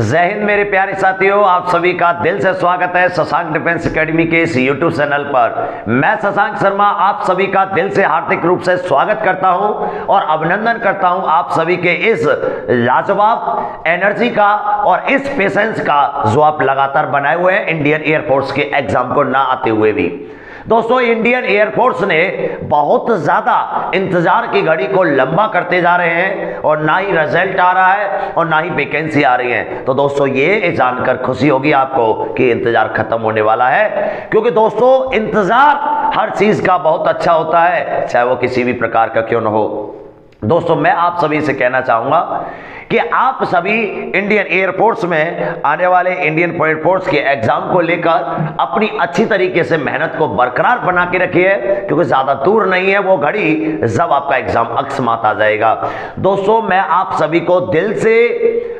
जय हिंद मेरे प्यारे साथियों, आप सभी का दिल से स्वागत है शशांक डिफेंस एकेडमी के इस यूट्यूब चैनल पर। मैं शशांक शर्मा, आप सभी का दिल से हार्दिक रूप से स्वागत करता हूँ और अभिनंदन करता हूँ आप सभी के इस लाजवाब एनर्जी का और इस पेशेंस का जो आप लगातार बनाए हुए हैं इंडियन एयरफोर्स के एग्ज़ाम को ना आते हुए भी। दोस्तों इंडियन एयरफोर्स ने बहुत ज़्यादा इंतज़ार की घड़ी को लंबा करते जा रहे हैं और ना ही रिज़ल्ट आ रहा है और ना ही वैकेंसी आ रही है। तो दोस्तों, ये जानकर खुशी होगी आपको कि इंतज़ार खत्म होने वाला है। क्योंकि दोस्तों, इंतज़ार हर चीज़ का बहुत अच्छा होता है, चाहे वो किसी भी प्रकार का क्यों ना हो। दोस्तों, मैं आप सभी से कहना चाहूँगा कि आप सभी इंडियन एयरफोर्स में आने वाले इंडियन एयरफोर्स के एग्ज़ाम को लेकर अपनी अच्छी तरीके से मेहनत को बरकरार बना के रखिए, क्योंकि ज़्यादा दूर नहीं है वो घड़ी, जब आपका एग्ज़ाम अकस्मात आ जाएगा। दोस्तों, मैं आप सभी को दिल से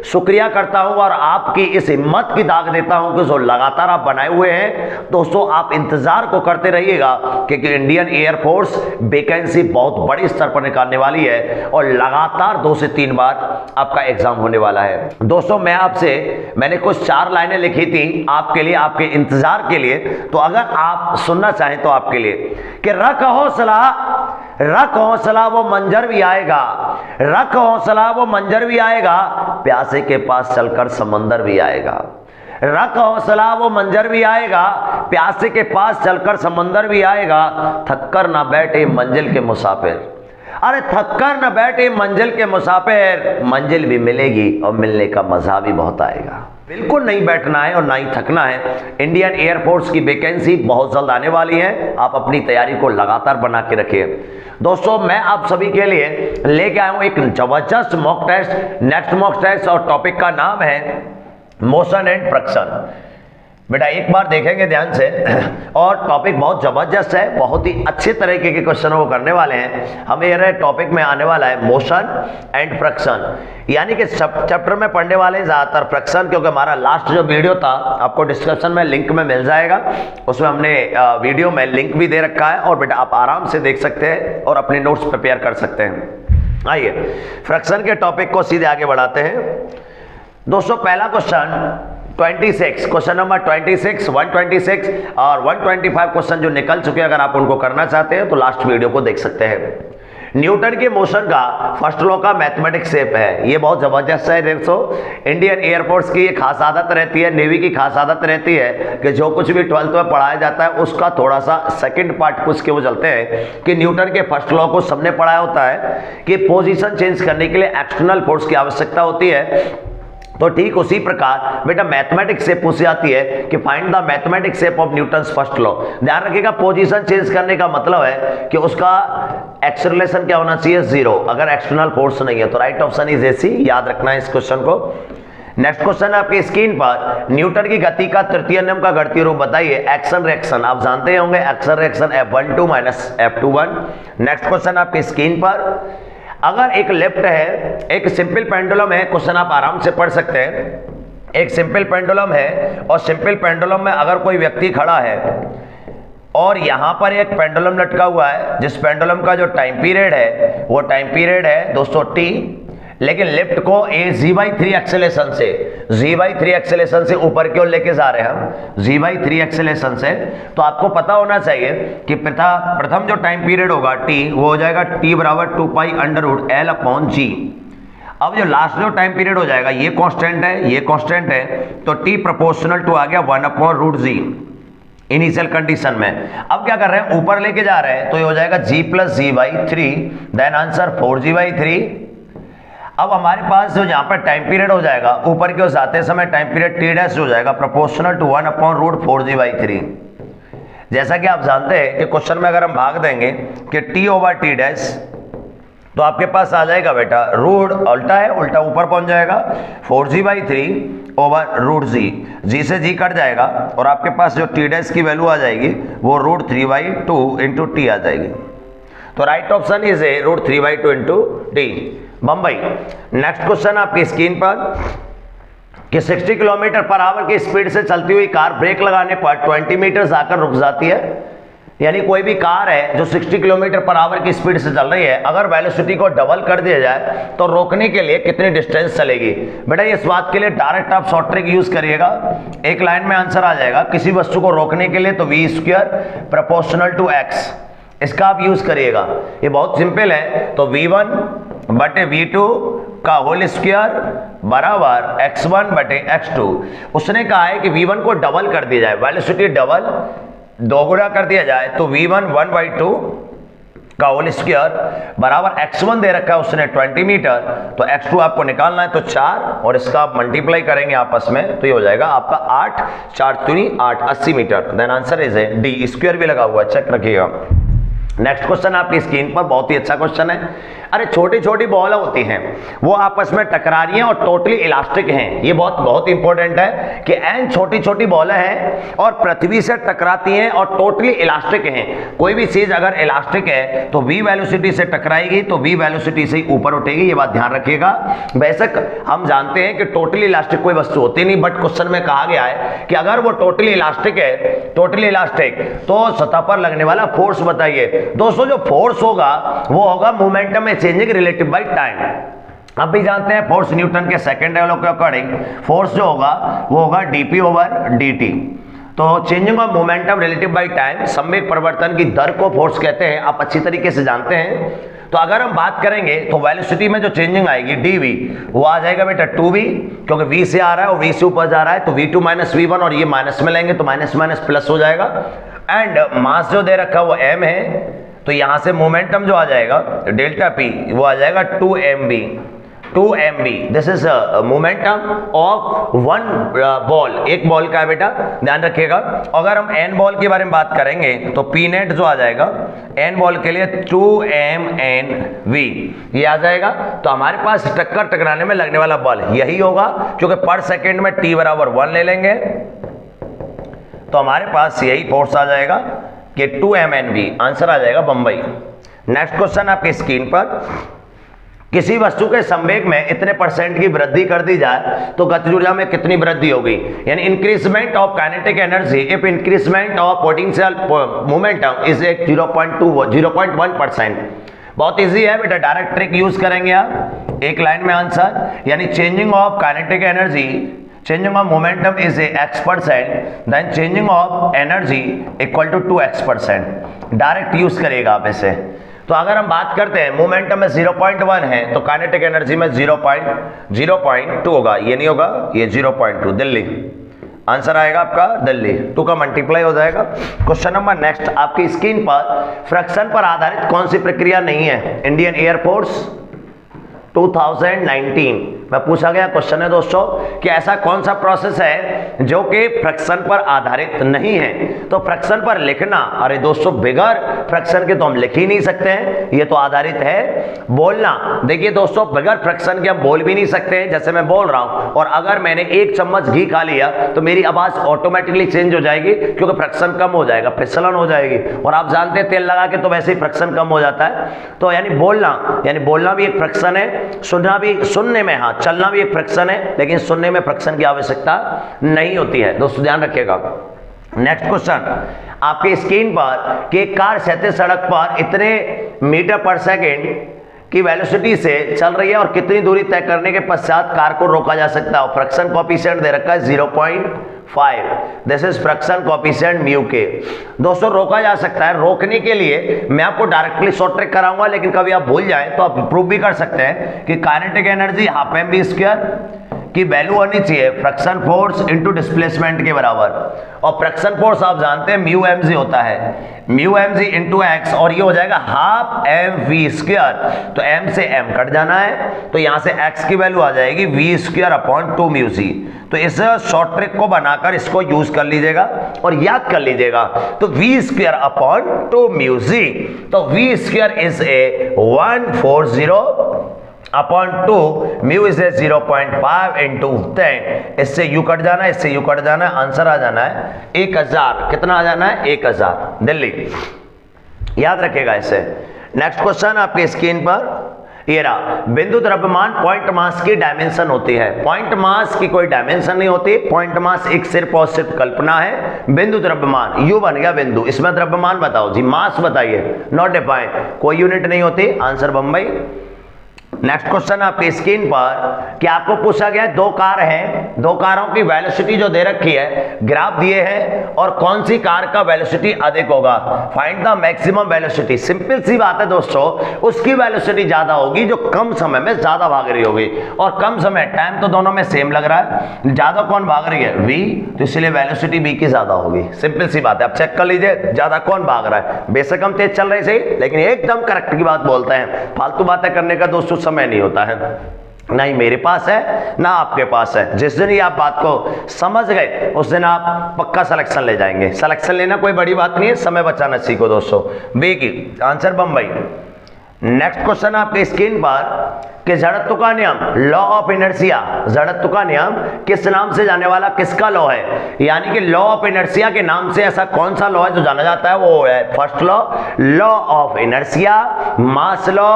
शुक्रिया करता हूँ और आपकी इस हिम्मत की दाग देता हूँ कि जो लगातार आप बनाए हुए हैं। दोस्तों, आप इंतज़ार को करते रहिएगा क्योंकि इंडियन एयरफोर्स वैकेंसी बहुत बड़े स्तर पर निकालने वाली है और लगातार दो से तीन बार आपका एग्ज़ाम होने वाला है। दोस्तों, मैं आपसे, मैंने कुछ चार लाइनें लिखी थी आपके लिए, आपके इंतज़ार के लिए। तो अगर आप सुनना चाहें तो आपके लिए। कि रख हौसला रख हौसला वो मंजर भी आएगा। रख हौसला वो मंजर भी आएगा। प्यासे के पास चलकर समंदर भी आएगा। रख हौसला वो मंजर भी आएगा। प्यासे के पास चलकर समंदर भी आएगा। थक्कर ना बैठे मंजिल के मुसाफिर। अरे थक्कर न बैठे मंजिल के मुसाफिर। मंजिल भी मिलेगी और मिलने का मज़ा भी बहुत आएगा। बिल्कुल नहीं बैठना है और ना ही थकना है। इंडियन एयरफोर्स की वैकेंसी बहुत जल्द आने वाली है। आप अपनी तैयारी को लगातार बना के रखिए। दोस्तों, मैं आप सभी के लिए लेके आया हूँ एक ज़बरदस्त mock test next mock test और टॉपिक का नाम है मोशन एंड फ्रक्शन बेटा, एक बार देखेंगे ध्यान से। और टॉपिक बहुत ज़बरदस्त है, बहुत ही अच्छे तरीके के क्वेश्चन को करने वाले हैं। हमें टॉपिक में आने वाला है मोशन एंड फ्रक्शन यानी कि सब चैप्टर में पढ़ने वाले हैं ज़्यादातर फ्रक्शन क्योंकि हमारा लास्ट जो वीडियो था, आपको डिस्क्रिप्शन में लिंक में मिल जाएगा। उसमें हमने वीडियो में लिंक भी दे रखा है, और बेटा, आप आराम से देख सकते हैं और अपने नोट्स प्रिपेयर कर सकते हैं। आइए फ्रक्शन के टॉपिक को सीधे आगे बढ़ाते हैं। दोस्तों, पहला क्वेश्चन 26 क्वेश्चन नंबर 26 126 और 125 क्वेश्चन जो निकल चुके हैं, अगर आप उनको करना चाहते हैं तो लास्ट वीडियो को देख सकते हैं। न्यूटन के मोशन का फ़र्स्ट लॉ का मैथमेटिक्स शेप है। ये बहुत ज़बरदस्त है, देखो इंडियन एयरफोर्स की ये खास आदत रहती है नेवी की खास आदत रहती है कि जो कुछ भी ट्वेल्थ में पढ़ाया जाता है, उसका थोड़ा सा सेकंड पार्ट पूछ के वो चलते हैं कि न्यूटन के फ़र्स्ट लॉ को सबने पढ़ाया होता है कि पोजीशन चेंज करने के लिए एक्सटर्नल फोर्स की आवश्यकता होती है। तो ठीक उसी प्रकार, बेटा मैथमेटिक्स से पूछ जाती है कि find the mathematic shape of Newton first law ध्यान रखिएगा पोजीशन चेंज करने का मतलब है कि उसका एक्सलेशन क्या होना चाहिए? ज़ीरो अगर एक्सटर्नल फोर्स नहीं है तो राइट ऑप्शन इज़ एसी याद रखना है इस क्वेश्चन को। नेक्स्ट क्वेश्चन आपके स्क्रीन पर। न्यूटन की गति का तृतीय नियम का गणितीय रूप बताइए। एक्शन रिएक्शन आप जानते होंगे action reaction F one two minus F two one next question आपके स्क्रीन पर। अगर एक लेफ़्ट है, एक सिंपल पेंडुलम है, क्वेश्चन आप आराम से पढ़ सकते हैं। एक सिंपल पेंडुलम है और सिंपल पेंडुलम में अगर कोई व्यक्ति खड़ा है और यहाँ पर एक पेंडुलम लटका हुआ है, जिस पेंडुलम का जो टाइम पीरियड है, वो टाइम पीरियड है दोस्तों टी, लेकिन लेफ़्ट को A G by three acceleration से जी बाई थ्री एक्सेलेशन से ऊपर की ओर लेके जा रहे हैं जी बाई थ्री एक्सेलेशन से। तो आपको पता होना चाहिए कि प्रथम जो टाइम पीरियड होगा टी वो हो जाएगा टी बराबर two pi under root L upon G अब जो लास्ट जो टाइम पीरियड हो जाएगा, ये कांस्टेंट है, ये कांस्टेंट है तो टी प्रोपोर्शनल टू आ गया one upon root G initial condition में। अब क्या कर रहे हैं? ऊपर लेके जा रहे हैं तो ये हो जाएगा G plus G by three then answer four G by three अब हमारे पास जो यहाँ पर टाइम पीरियड हो जाएगा, ऊपर की जाते समय टाइम पीरियड टी डैश हो जाएगा proportional to one upon root four G by three जैसा कि आप जानते हैं कि क्वेश्चन में अगर हम भाग देंगे कि टी ओवर टी डैश तो आपके पास आ जाएगा बेटा रूट उल्टा है, उल्टा ऊपर पहुँच जाएगा four G by three over root G G से जी कट जाएगा और आपके पास जो टी डैश की वैल्यू आ जाएगी, वो root three by two into T आ जाएगी। तो right option is A root three by two into T Bombay. Next question आपकी स्क्रीन पर। कि 60 किलोमीटर पर आवर की स्पीड से चलती हुई कार ब्रेक लगाने पर 20 मीटर आकर रुक जाती है। यानी कोई भी कार है जो 60 किलोमीटर पर आवर की स्पीड से चल रही है, अगर वेलोसिटी को डबल कर दिया जाए तो रोकने के लिए कितनी डिस्टेंस चलेगी? बेटा, इस बात के लिए डायरेक्ट आप शॉर्ट ट्रिक यूज़ करिएगा। एक लाइन में आंसर आ जाएगा, किसी वस्तु को रोकने के लिए तो V square proportional to X इसका आप यूज़ करिएगा। ये बहुत सिंपल है तो वी वन बटे वी टू का होल स्क्वायर बराबर एक्स वन बटे एक्स टू उसने कहा है कि वी वन को डबल कर दिया जाए। वेलोसिटी डबल दो गुना कर दिया जाए तो V one one by two का होल स्क्वायर बराबर x1 दे रखा है उसने 20 मीटर तो एक्स टू आपको निकालना है तो चार, और इसका आप मल्टीप्लाई करेंगे आपस में तो ये हो जाएगा आपका आठ, चार तुनी आठ, अस्सी मीटर देन आंसर इज़ है डी स्क्वायर भी लगा हुआ चेक रखिएगा। नेक्स्ट क्वेश्चन आपकी स्क्रीन पर बहुत ही अच्छा क्वेश्चन है। अरे छोटी छोटी बॉल होती हैं। वो आपस में टकरा रही हैं और टोटली इलास्टिक हैं। ये बहुत बहुत इंपॉर्टेंट है कि एन छोटी छोटी बॉल हैं और पृथ्वी से टकराती हैं और टोटली इलास्टिक हैं। कोई भी चीज़ अगर इलास्टिक है तो वी वेलोसिटी से टकराएगी तो वी वेलोसिटी से ऊपर उठेगी। ये बात ध्यान रखिएगा। बेशक हम जानते हैं कि टोटली इलास्टिक कोई वस्तु होती नहीं बट क्वेश्चन में कहा गया है कि अगर वो टोटली इलास्टिक है टोटली इलास्टिक तो सतह पर लगने वाला फोर्स बताइए। दोस्तों, जो फोर्स होगा, वो होगा मोमेंटम में चेंजिंग रिलेटिव बाई टाइम अब भी जानते हैं फोर्स न्यूटन के सेकेंड लॉ के अकॉर्डिंग फोर्स जो होगा, वो होगा डीपी ओवर डी तो changing of momentum relative by time सम्यक परिवर्तन की दर को फोर्स कहते हैं, आप अच्छी तरीके से जानते हैं। तो अगर हम बात करेंगे तो वेलोसिटी में जो चेंजिंग आएगी डी वी वो आ जाएगा बेटा टू वी क्योंकि वी से आ रहा है और वी से ऊपर जा रहा है तो V two minus V one और ये माइनस में लेंगे तो माइनस माइनस प्लस हो जाएगा। एंड मास जो दे रखा है, वो एम है। तो यहाँ से मोमेंटम जो आ जाएगा डेल्टा पी वो आ जाएगा two M B two M B this is momentum of one ball एक बॉल का है बेटा, ध्यान रखिएगा। अगर हम एन बॉल के बारे में बात करेंगे तो पी नेट जो आ जाएगा एन बॉल के लिए टू एम एन वी ये आ जाएगा। तो हमारे पास टक्कर टकराने में लगने वाला बॉल यही होगा क्योंकि पर सेकेंड में टी बराबर वन ले लेंगे। तो हमारे पास यही फोर्स आ जाएगा। कि two M N B answer आ जाएगा बंबई नेक्स्ट क्वेश्चन आपकी स्क्रीन पर। किसी वस्तु के संवेग में इतने परसेंट की वृद्धि कर दी जाए तो गतिज ऊर्जा में कितनी वृद्धि होगी? यानी increment of kinetic energy if increment of potential momentum is एक 0.2 0.1 परसेंट बहुत इजी है बेटा डायरेक्ट ट्रिक यूज़ करेंगे आप। एक लाइन में आंसर यानी changing of kinetic energy changing of momentum is a x percent, then changing of energy equal to 2x percent. Direct use करेगा आप इसे। तो अगर हम बात करते हैं मोमेंटम में 0.1 है तो काइनेटिक एनर्जी में 0.0.2 होगा। ये नहीं होगा, ये 0.2 दिल्ली। आंसर आएगा आपका, दिल्ली। टू का मल्टीप्लाई हो जाएगा। क्वेश्चन नंबर नेक्स्ट आपकी स्क्रीन पर फ्रैक्शन पर आधारित कौन सी प्रक्रिया नहीं है? इंडियन एयरफोर्स 2019 में पूछा गया क्वेश्चन है दोस्तों कि ऐसा कौन सा प्रोसेस है जो कि फ्रैक्शन पर आधारित नहीं है? तो फ्रैक्शन पर लिखना, अरे दोस्तों बिगर फ्रैक्शन के तो हम लिख ही नहीं सकते हैं, ये तो आधारित है। बोलना, देखिए दोस्तों बिगर फ्रैक्शन के हम बोल भी नहीं सकते हैं, जैसे मैं बोल रहा हूँ, और अगर मैंने एक चम्मच घी खा लिया तो मेरी आवाज़ ऑटोमेटिकली चेंज हो जाएगी, क्योंकि फ्रैक्शन कम हो जाएगा फिसलन हो जाएगी। और आप जानते हैं तेल लगा के तो वैसे ही फ्रैक्शन कम हो जाता है। तो यानी बोलना यानी बोलना भी एक फ्रैक्शन है सुनना भी, सुनने में हाँ चलना भी एक फ्रैक्शन है, लेकिन सुनने में फ्रैक्शन की आवश्यकता नहीं होती है। दोस्तों, ध्यान रखिएगा। नेक्स्ट क्वेश्चन आपके स्क्रीन पर कि कार क्षैतिज सड़क पर इतने मीटर पर सेकेंड की वेलोसिटी से चल रही है और कितनी दूरी तय करने के पश्चात कार को रोका जा सकता है? फ्रैक्शन कॉपिशियंट दे रखा है zero point five. This is fraction coefficient mu के दोस्तों, रोका जा सकता है। रोकने के लिए मैं आपको डायरेक्टली शॉर्ट ट्रिक कराऊँगा, लेकिन कभी आप भूल जाए तो आप प्रूव भी कर सकते हैं कि kinetic energy half M B square की वैल्यू आनी चाहिए फ्रैक्शन फोर्स इनटू डिस्प्लेसमेंट के बराबर। और फ्रैक्शन फोर्स आप जानते हैं म्यू एम जी होता है। Mu M G into X और ये हो जाएगा हाफ़ एम वी स्क्र तो एम से एम कट जाना है तो यहाँ से एक्स की वैल्यू आ जाएगी V square upon two mu C तो इस शॉर्ट ट्रिक को बनाकर इसको यूज़ कर लीजिएगा और याद कर लीजिएगा। तो V square upon two mu G तो V square is A one four zero upon two mu is zero point five into ten इससे यू कट जाना है इससे यू कट जाना है आंसर आ जाना है, एक हज़ार। कितना आ जाना है? एक हज़ार। दिल्ली। याद रखेगा इसे। नेक्स्ट क्वेश्चन आपके स्क्रीन पर। ये रहा। बिंदु द्रव्यमान पॉइंट मास की डायमेंशन होती है। पॉइंट मास की कोई डायमेंशन नहीं होती। पॉइंट मास एक सिर्फ़ और सिर्फ़ कल्पना है। बिंदु द्रव्यमान। यू बन गया बिंदु। इसमें द्रव्यमान बताओ। जी मास बताइए। नॉट डिफाइंड कोई यूनिट नहीं होती। आंसर बम्बई। नेक्स्ट क्वेश्चन आपके स्क्रीन पर, कि आपको पूछा गया है, दो कार हैं, दो कारों की वेलोसिटी जो दे रखी है ग्राफ दिए हैं, और कौन सी कार का वेलोसिटी अधिक होगा? Find the maximum velocity simple सी बात है दोस्तों, उसकी वेलोसिटी ज़्यादा होगी जो कम समय में ज़्यादा भाग रही होगी। और कम समय टाइम तो दोनों में सेम लग रहा है। ज़्यादा कौन भाग रही है? वी तो इसलिए वेलोसिटी वी की ज़्यादा होगी। सिंपल सी बात है। आप चेक कर लीजिए, ज़्यादा कौन भाग रहा है? बेशक हम तेज चल रहे सही, लेकिन एकदम करेक्ट की बात बोलते हैं। फालतू बातें करने का दोस्तों समय नहीं होता है। ना ही मेरे पास है, ना आपके पास है। जिस दिन ही आप बात को समझ गए, उस दिन आप पक्का सिलेक्शन ले जाएँगे। सिलेक्शन लेना कोई बड़ी बात नहीं है, समय बचाना सीखो दोस्तों। B answer Bombay. Next question आपके स्क्रीन पर कि जड़त्व का नियम लॉ ऑफ़ इनर्सिया जड़त्व का नियम किस नाम से जाने वाला, किसका लॉ है? यानी कि लॉ ऑफ़ इनर्सिया के नाम से ऐसा कौन सा लॉ है जो जाना जाता है? वो है first law law of inertia mass law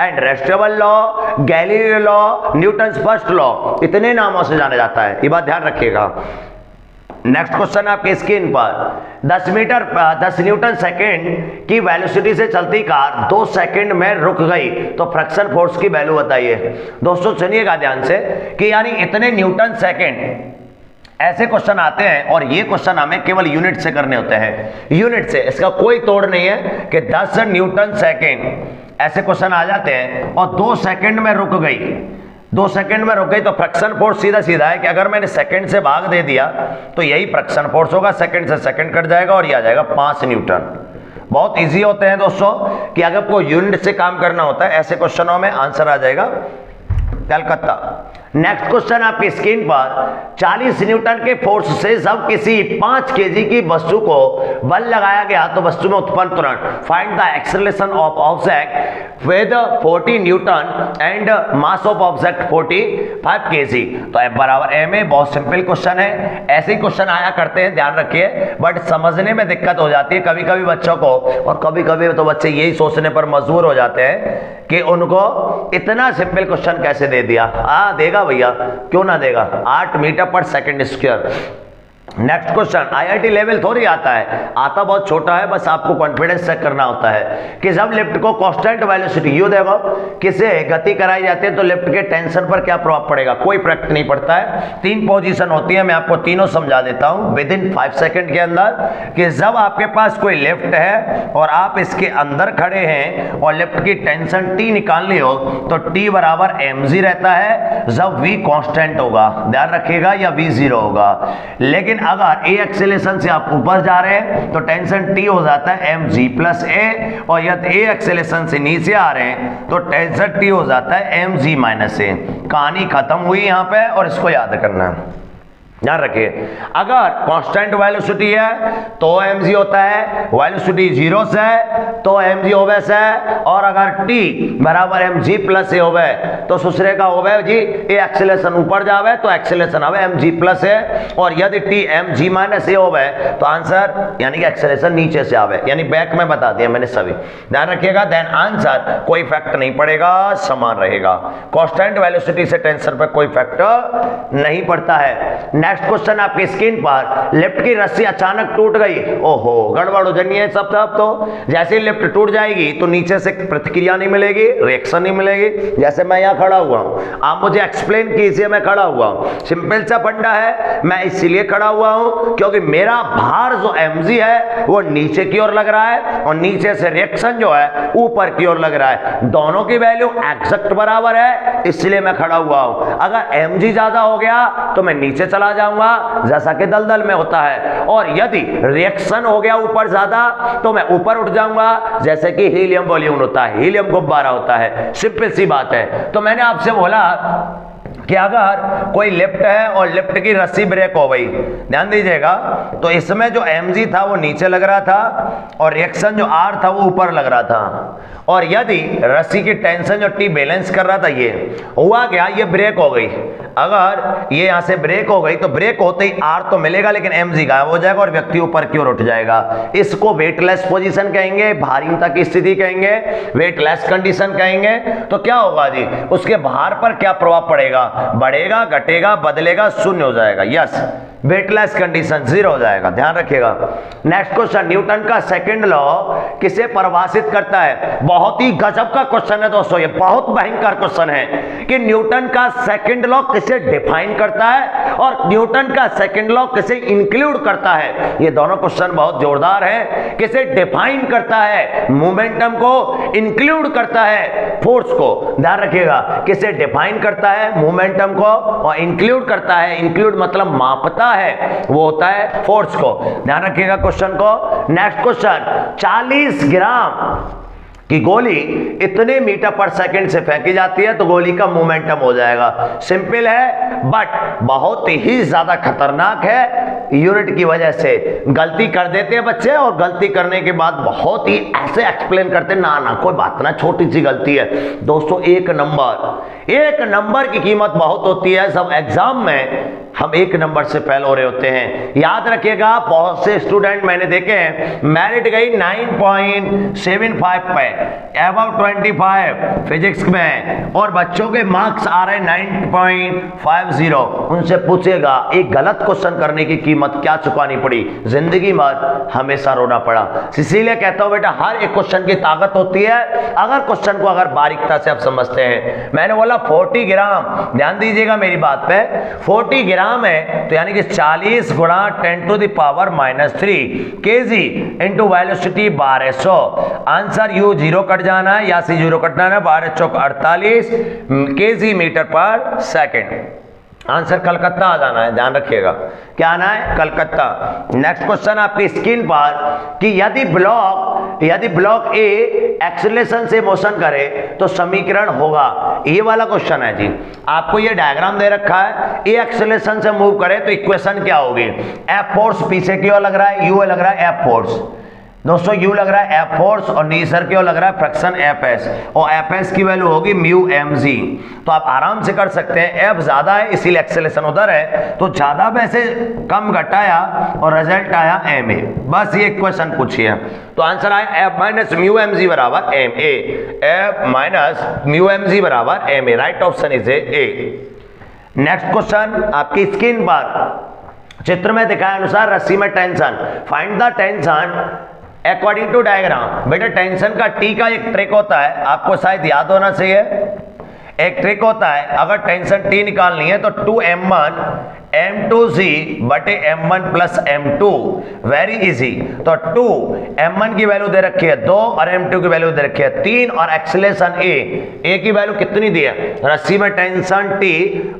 and रेस्टेबल law Galileo law Newton first law इतने नामों से जाना जाता है। ये बात ध्यान रखिएगा। नेक्स्ट क्वेश्चन आपके स्क्रीन पर। 10 मीटर 10 न्यूटन सेकेंड की वेलोसिटी से चलती कार दो सेकंड में रुक गई। तो फ्रैक्शन फोर्स की वैल्यू बताइए। दोस्तों, सुनिएगा ध्यान से कि यानी इतने न्यूटन सेकेंड ऐसे क्वेश्चन आते हैं और ये क्वेश्चन हमें केवल यूनिट से करने होते हैं। यूनिट से, इसका कोई तोड़ नहीं है कि 10 न्यूटन सेकेंड ऐसे क्वेश्चन आ जाते हैं और दो सेकेंड में रुक गई। दो सेकंड में रुक गई तो फ्रैक्शन फोर्स सीधा सीधा है कि अगर मैंने सेकंड से भाग दे दिया तो यही फ्रैक्शन फोर्स होगा, सेकंड से सेकंड कट जाएगा और ये आ जाएगा पाँच न्यूटन। बहुत इजी होते हैं दोस्तों कि अगर आपको यूनिट से काम करना होता है, ऐसे क्वेश्चनों में आंसर आ जाएगा, कलकत्ता। नेक्स्ट क्वेश्चन आपकी स्क्रीन पर 40 न्यूटन के फोर्स से जब किसी 5 केजी की वस्तु को बल लगाया गया तो वस्तु में उत्पन्न तुरंत। Find the acceleration of object with 40 Newton and mass of object 45 KG तो एफ़ बराबर एम ए बहुत सिंपल क्वेश्चन है। ऐसे ही क्वेश्चन आया करते हैं, ध्यान रखिए। बट समझने में दिक्कत हो जाती है कभी कभी बच्चों को, और कभी कभी तो बच्चे यही सोचने पर मजबूर हो जाते हैं कि उनको इतना सिंपल क्वेश्चन कैसे दे दिया? आ देगा भैया? क्यों ना देगा? आठ मीटर पर second square next question IIT level थोड़ी आता है। आता बहुत छोटा है, बस आपको कॉन्फिडेंस चेक करना होता है कि जब लिफ्ट को कांस्टेंट वेलोसिटी यू देखो, किसे गति कराई जाती है तो लिफ्ट के टेंशन पर क्या प्रभाव पड़ेगा? कोई प्रैक्ट नहीं पड़ता है। तीन पोजीशन होती है, मैं आपको तीनों समझा देता हूँ विद इन फाइव सेकेंड के अंदर कि जब आपके पास कोई लिफ्ट है और आप इसके अंदर खड़े हैं और लिफ्ट की टेंशन टी निकालनी हो तो टी बराबर एम रहता है। जब वी कॉन्स्टेंट होगा, ध्यान रखिएगा, या वी ज़ीरो होगा। लेकिन लेकिन अगर ए एक्सेलेशन से आप ऊपर जा रहे हैं तो टेंशन टी हो जाता है एम जी प्लस ए और यदि ए एक्सेलेशन से नीचे आ रहे हैं तो टेंशन टी हो जाता है एम जी माइनस ए कहानी खत्म हुई यहाँ पे और इसको याद करना। है ध्यान रखिए, अगर कांस्टेंट वेलोसिटी है तो एम जी होता है वेलोसिटी ज़ीरो से तो एम जी होवे से, और अगर टी बराबर एम जी प्लस ए होवे तो दूसरे का होवे जी ए एक्सेलेशन ऊपर जावे तो एक्सेलेशन आवे एम जी प्लस ए और यदि T M G minus A होवे तो आंसर यानी कि एक्सेलेशन नीचे से आवे, यानी बैक में बता दिया मैंने सभी। ध्यान रखिएगा देन आंसर कोई फैक्ट नहीं पड़ेगा, समान रहेगा। कॉन्स्टेंट वेलोसिटी से टेंसर पर कोई फैक्टर नहीं पड़ता है। नेक्स्ट क्वेश्चन आपके स्क्रीन पर. लिफ्ट की रस्सी अचानक टूट गई. ओहो, गड़बड़ हो जानी है सब सब तो. जैसे ही लिफ्ट टूट जाएगी तो नीचे से प्रतिक्रिया नहीं मिलेगी रिएक्शन नहीं मिलेगी. जैसे मैं यहाँ खड़ा हुआ हूँ. आप मुझे एक्सप्लेन कीजिए, मैं खड़ा हुआ हूँ. सिंपल सा फंडा है. मैं इसीलिए खड़ा हुआ हूँ क्योंकि मेरा भार जो एम है, वो नीचे की ओर लग रहा है और नीचे से रिएक्शन जो है, ऊपर की ओर लग रहा है. दोनों की वैल्यू एक्सेक्ट बराबर है, इसलिए मैं खड़ा हुआ हूँ. अगर एम ज़्यादा हो गया तो मैं नीचे चला जाऊँगा, जैसा कि दलदल में होता है। और यदि रिएक्शन हो गया ऊपर ज़्यादा तो मैं ऊपर उठ जाऊँगा। जैसे कि हीलियम वॉल्यूम होता है, हीलियम गुब्बारा होता है। सिंपल सी बात है। तो मैंने आपसे बोला कि अगर कोई लिफ्ट है और लिफ्ट की रस्सी ब्रेक हो गई, ध्यान दीजिएगा तो इसमें जो एम था वो नीचे लग रहा था और रिएक्शन जो आर था वो ऊपर लग रहा था। और यदि रस्सी की टेंशन जो टी बैलेंस कर रहा था ये, हुआ क्या? ये ब्रेक हो गई। अगर ये यहाँ से ब्रेक हो गई तो ब्रेक होते ही आर तो मिलेगा, लेकिन एम जी गायब हो जाएगा और व्यक्ति ऊपर की ओर उठ जाएगा। इसको वेटलेस पोजीशन कहेंगे भारीता की स्थिति कहेंगे वेटलेस कंडीशन कहेंगे तो क्या होगा जी? उसके भार पर क्या प्रभाव पड़ेगा? बढ़ेगा घटेगा बदलेगा शून्य हो जाएगा। यस वेटलेस कंडीशन ज़ीरो हो जाएगा, ध्यान रखिएगा। नेक्स्ट क्वेश्चन न्यूटन का सेकंड लॉ किसे परिभाषित करता है? बहुत ही गजब का क्वेश्चन है दोस्तों, ये बहुत भयंकर क्वेश्चन है कि न्यूटन का सेकंड लॉ किसे डिफाइन करता है और न्यूटन का सेकंड लॉ किसे इंक्लूड करता है? ये दोनों क्वेश्चन बहुत जोरदार है। किसे डिफाइन करता है? मोमेंटम को इंक्लूड करता है फोर्स को। ध्यान रखिएगा, किसे डिफाइन करता है? मोमेंटम को और इंक्लूड करता है। इंक्लूड मतलब मापता है, वो होता है फोर्स को। ध्यान रखिएगा क्वेश्चन को। नेक्स्ट क्वेश्चन 40 ग्राम कि गोली इतने मीटर पर सेकंड से फेंकी जाती है तो गोली का मोमेंटम हो जाएगा। सिंपल है बट बहुत ही ज़्यादा खतरनाक है। यूनिट की वजह से गलती कर देते हैं बच्चे, और गलती करने के बाद बहुत ही ऐसे एक्सप्लेन करते हैं, ना ना, कोई बात ना, छोटी सी गलती है। दोस्तों, एक नंबर एक नंबर की कीमत बहुत होती है। सब एग्ज़ाम में हम एक नंबर से फेल हो रहे होते हैं। याद रखिएगा, बहुत से स्टूडेंट मैंने देखे हैं मेरिट गई 9.75 पे एबव 25 फिजिक्स में, और बच्चों के मार्क्स आ रहे हैं 9.50 उनसे पूछेगा एक गलत क्वेश्चन करने की कीमत क्या चुकानी पड़ी? ज़िंदगी भर हमेशा रोना पड़ा। इसीलिए कहता हूँ, बेटा, हर एक क्वेश्चन की ताकत होती है। अगर क्वेश्चन को अगर बारीकता से आप समझते हैं, मैंने बोला 40 ग्राम ध्यान दीजिएगा मेरी बात पे 40 ग्राम ग्राम है तो यानी कि 40 गुणा ten to the power minus three K G into velocity बारह सौ। आंसर यू ज़ीरो कट जाना है, या सी ज़ीरो कटना है, बारह सौ अड़तालीस के जी मीटर पर सेकेंड। आंसर कलकत्ता आ जाना है, ध्यान रखिएगा। क्या आना है? कलकत्ता। नेक्स्ट क्वेश्चन आपकी स्क्रीन पर, कि यदि ब्लॉक यदि ब्लॉक ए एक्सलेशन से मोशन करे तो समीकरण होगा। ये वाला क्वेश्चन है जी। आपको ये डायग्राम दे रखा है ए एक्सलेशन से मूव करे तो इक्वेशन क्या होगी? एफ़ फोर्स पीछे क्यों लग रहा है यू लग रहा है एफ़ फोर्स दोस्तों यू लग रहा है एफ़ फोर्स और नी सर, क्यों लग रहा है फ्रैक्शन एफ़ एस और एफ़ एस की वैल्यू होगी म्यू एम जी तो आप आराम से कर सकते हैं। एफ़ ज़्यादा है, इसीलिए एक्सेलेशन उधर है। तो ज़्यादा वैसे कम घटाया और रिज़ल्ट आया एम ए बस ये क्वेश्चन पूछिए। तो आंसर आया F minus mu M G बराबर M A F minus mu M G बराबर M A right option is A next question आपकी स्क्रीन पर। चित्र में दिखाए अनुसार रस्सी में tension find the tension according to diagram बेटा टेंशन का टी का एक ट्रिक होता है, आपको शायद याद होना चाहिए। एक ट्रिक होता है, अगर टेंशन टी निकालनी है तो two M one M two C बटे M one plus M two very easy तो टू एम वन की वैल्यू दे रखी है दो और एम टू की वैल्यू दे रखी है तीन और एक्सलेशन ए ए की वैल्यू कितनी दी है? रस्सी में टेंशन टी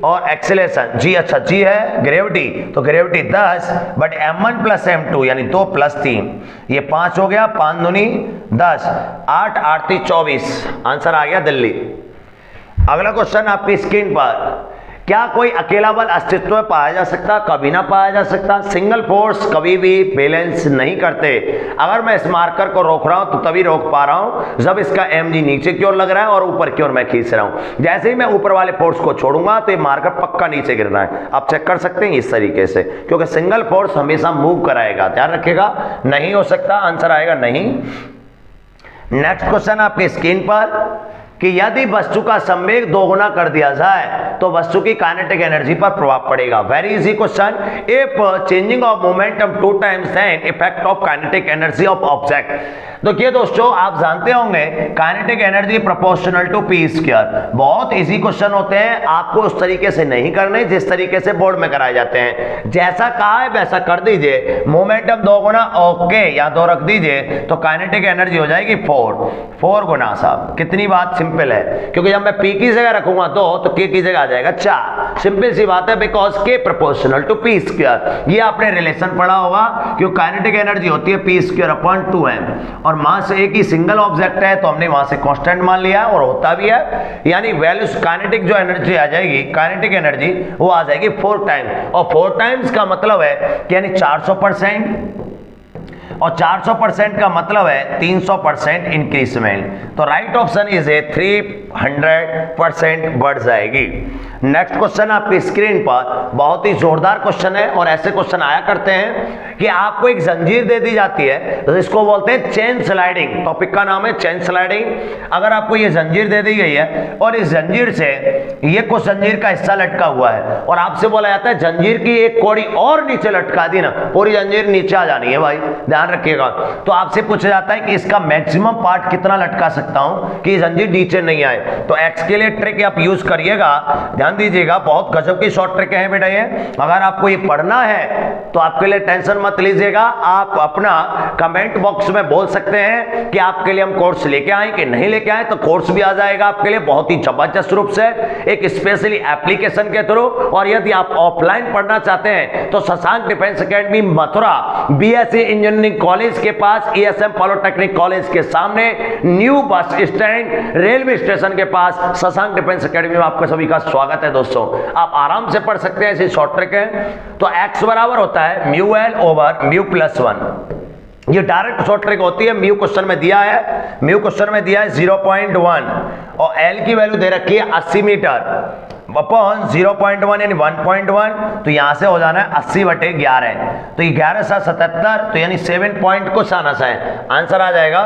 और एक्सलेशन जी अच्छा जी है ग्रेविटी तो ग्रेविटी दस but M one plus M two यानी दो प्लस तीन. ये पाँच हो गया, पाँच दुनी दस. आठ आठ चौबीस. आंसर आ गया दिल्ली. अगला क्वेश्चन आपकी स्क्रीन पर। क्या कोई अकेला बल अस्तित्व में पाया जा सकता? कभी ना पाया जा सकता। सिंगल फोर्स कभी भी बैलेंस नहीं करते। अगर मैं इस मार्कर को रोक रहा हूँ तो तभी रोक पा रहा हूँ, जब इसका एम जी नीचे की ओर लग रहा है और ऊपर की ओर मैं खींच रहा हूँ। जैसे ही मैं ऊपर वाले फोर्स को छोड़ूँगा तो ये मार्कर पक्का नीचे गिर रहा है। आप चेक कर सकते हैं इस तरीके से। क्योंकि सिंगल फोर्स हमेशा मूव कराएगा। ध्यान रखेगा नहीं हो सकता आंसर आएगा नहीं। नेक्स्ट क्वेश्चन आपके स्क्रीन पर। कि यदि वस्तु का संवेग दोगुना कर दिया जाए तो वस्तु की काइनेटिक एनर्जी पर प्रभाव पड़ेगा। Very easy question if changing of momentum two times then effect of kinetic energy of object देखिए दोस्तों, आप जानते होंगे kinetic energy proportional to P square बहुत इजी क्वेश्चन होते हैं। आपको उस तरीके से नहीं करने, जिस तरीके से बोर्ड में कराए जाते हैं। जैसा कहा है, वैसा कर दीजिए। मोमेंटम दो गुना ओके या दो रख दीजिए तो काइनेटिक एनर्जी हो जाएगी फोर फोर गुना साहब कितनी बात सिंपल है। क्योंकि जब मैं पी की जगह रखूँगा दो तो के की जगह आ जाएगा चार सिंपल सी बात है बिकॉज़ के प्रोपोर्शनल टू पी स्क्वायर ये आपने रिलेशन पढ़ा होगा क्योंकि काइनेटिक एनर्जी होती है P square upon two M और मास एक ही सिंगल ऑब्जेक्ट है तो हमने वहाँ से कांस्टेंट मान लिया और होता भी है। यानी वैल्यूज़ काइनेटिक जो एनर्जी आ जाएगी काइनेटिक एनर्जी वो आ जाएगी फोर टाइम और फोर टाइम्स का मतलब है कि यानी 400 परसेंट। और 400 परसेंट का मतलब है 300 परसेंट इंक्रीजमेंट तो right option is A 300 percent बढ़ जाएगी। नेक्स्ट क्वेश्चन आपकी स्क्रीन पर बहुत ही जोरदार क्वेश्चन है और ऐसे क्वेश्चन आया करते हैं कि आपको एक जंजीर दे दी जाती है तो इसको बोलते हैं चेन स्लाइडिंग टॉपिक का नाम है चेन स्लाइडिंग अगर आपको ये जंजीर दे दी गई है और इस जंजीर से ये कुछ जंजीर का हिस्सा लटका हुआ है और आपसे बोला जाता है, जंजीर की एक कोड़ी और नीचे लटका दी ना पूरी जंजीर नीचे आ जानी है भाई। ध्यान रखिएगा। तो आपसे पूछा जाता है कि इसका मैक्सिमम पार्ट कितना लटका सकता हूँ कि जंजीर नीचे नहीं आए। तो एक्स के लिए ट्रिक आप यूज़ करिएगा। ध्यान दीजिएगा, बहुत गजब की शॉर्ट ट्रिक है बेटा ये। अगर आपको ये पढ़ना है तो आपके लिए टेंशन मत लीजिएगा। आप अपना कमेंट बॉक्स में बोल सकते हैं कि आपके लिए हम कोर्स लेके आए कि नहीं लेके आए तो कोर्स भी आ जाएगा आपके लिए। बहुत ही ज़बरदस्त रूप से एक स्पेशली एप्लीकेशन के थ्रू। और यदि आप ऑफलाइन पढ़ना चाहते हैं तो Shashank defence academy Mathura BSc engineering college के पास ईएसएम पॉलिटेक्निक कॉलेज के सामने new bus stand railway station के पास शशांक डिफेंस अकेडमी में आपका सभी का स्वागत है दोस्तों। आप आराम से पढ़ सकते हैं, ऐसी शॉर्ट ट्रिक है। तो एक्स बराबर होता है mu L over mu plus one ये डायरेक्ट शॉर्ट ट्रिक होती है म्यू क्वेश्चन में दिया है। म्यू क्वेश्चन में दिया है 0.1 और एल की वैल्यू दे रखी है 80 मीटर। अपॉन 0.1 यानी 1.1 तो यहाँ से हो जाना है 80 बटे 11 तो ये ग्यारह सा सतहत्तर तो यानी सेवन पॉइंट कुछ आना सा है आंसर आ जाएगा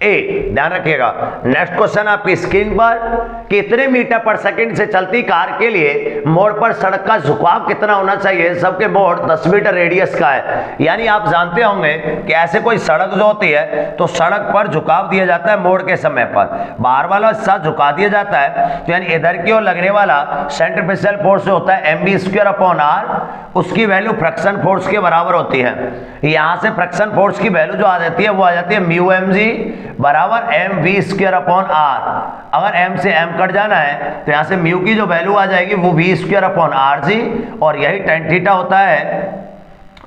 ए, ध्यान रखिएगा। नेक्स्ट क्वेश्चन आपकी स्क्रीन पर कितने मीटर पर सेकंड से चलती कार के लिए मोड़ पर सड़क का झुकाव कितना होना चाहिए? सबके मोड़ 10 मीटर रेडियस का है। यानी आप जानते होंगे कि ऐसे कोई सड़क जो होती है तो सड़क पर झुकाव दिया जाता है मोड़ के समय पर। बाहर वाला हिस्सा झुका दिया जाता है तो यानी इधर की ओर लगने वाला सेंट्रीफिशियल फोर्स होता है M V square upon R उसकी वैल्यू फ्रैक्शन फोर्स के बराबर होती है। यहाँ से फ्रैक्शन फोर्स की वैल्यू जो आ जाती है, वो आ जाती है म्यू एम जी बराबर M V square upon R अगर एम से एम कट जाना है तो यहाँ से म्यू की जो वैल्यू आ जाएगी, वो V square upon R G और यही टेन थीटा होता है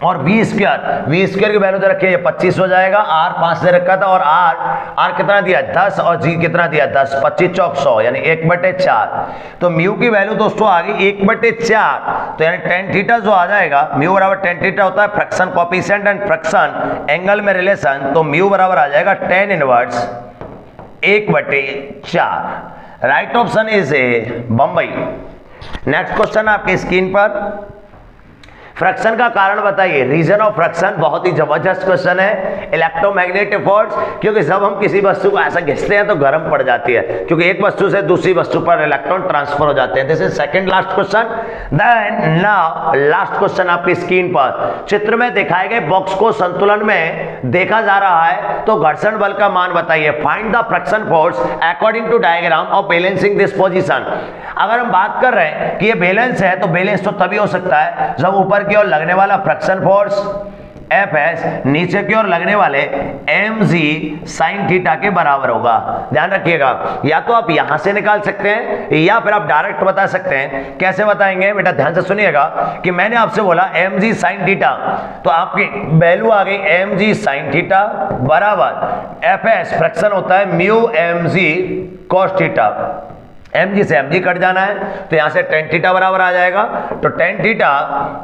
और वी स्क्र वी स्क्र की वैल्यू दे रखी है, ये 25 जाएगा। आर पाँच दे रखा था और आर आर कितना दिया? 10 और जी कितना दिया? 10 25 चौक सौ, यानी एक बटे चार। तो म्यू की वैल्यू दोस्तों आ गई एक बटे चार। तो यानी टेन थीटा जो आ जाएगा म्यू बराबर टेन थीटा होता है friction coefficient and friction angle में रिलेशन तो म्यू बराबर आ जाएगा टेन इनवर्स एक बटे चार। Right option is A Bombay next question आपकी स्क्रीन पर। फ्रैक्शन का कारण बताइए। रीजन ऑफ़ फ्रैक्शन बहुत ही ज़बरदस्त क्वेश्चन है। इलेक्ट्रोमैग्नेटिक फोर्स क्योंकि जब हम किसी वस्तु को ऐसा घिसते हैं तो गर्म पड़ जाती है। क्योंकि एक वस्तु से दूसरी वस्तु पर इलेक्ट्रॉन ट्रांसफ़र हो जाते हैं। This is second last question then now last question आपकी स्क्रीन पर। चित्र में दिखाए गए बॉक्स को संतुलन में देखा जा रहा है तो घर्षण बल का मान बताइए। Find the friction force according to diagram of balancing this position अगर हम बात कर रहे हैं कि ये बैलेंस है तो बैलेंस तो तभी हो सकता है जब ऊपर की ओर लगने वाला फ्रैक्शन फोर्स एफ़ एस नीचे की ओर लगने वाले एम जी साइन थीटा के बराबर होगा। ध्यान रखिएगा। या तो आप यहाँ से निकाल सकते हैं, या फिर आप डायरेक्ट बता सकते हैं। कैसे बताएँगे? बेटा ध्यान से सुनिएगा कि मैंने आपसे बोला एम जी साइन थीटा तो आपकी वैल्यू आ गई एम जी साइन थीटा बराबर एफ़ एस फ्रैक्शन होता है mu M G cos theta M G से एम जी कट जाना है तो यहाँ से टेन थीटा बराबर आ जाएगा। तो टेन थीटा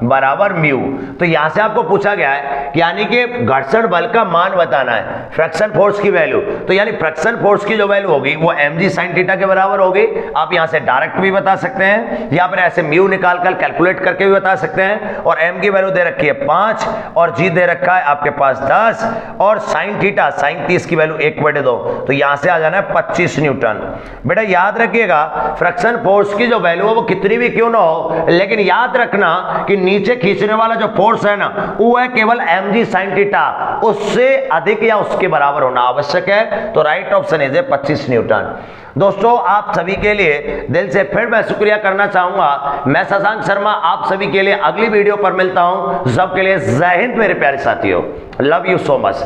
बराबर म्यू तो यहाँ से आपको पूछा गया है कि यानी कि घर्षण बल का मान बताना है, फ्रैक्शन फोर्स की वैल्यू। तो यानी फ्रैक्शन फोर्स की जो वैल्यू होगी, वो एम जी साइन थीटा के बराबर होगी। आप यहाँ से डायरेक्ट भी बता सकते हैं, या फिर ऐसे म्यू निकाल कर कैलकुलेट करके भी बता सकते हैं। और एम की वैल्यू दे रखी है पाँच, और जी दे रखा है आपके पास दस, और साइन थीटा साइन तीस की वैल्यू एक बटे दो। तो यहाँ से आ जाना है पच्चीस न्यूटन। बेटा याद रखिएगा फ्रैक्शन फोर्स की जो वैल्यू है वो कितनी भी क्यों ना हो, लेकिन याद रखना कि नीचे खींचने वाला जो फोर्स है ना, वो है केवल एम जी साइन टीटा उससे अधिक या उसके बराबर होना आवश्यक है। तो right option is A 25 newton. दोस्तों, आप सभी के लिए दिल से फिर मैं शुक्रिया करना चाहूँगा। मैं शशांक शर्मा, आप सभी के लिए अगली वीडियो पर मिलता हूँ। सबके लिए जय हिंद मेरे प्यारे साथियों। Love you so much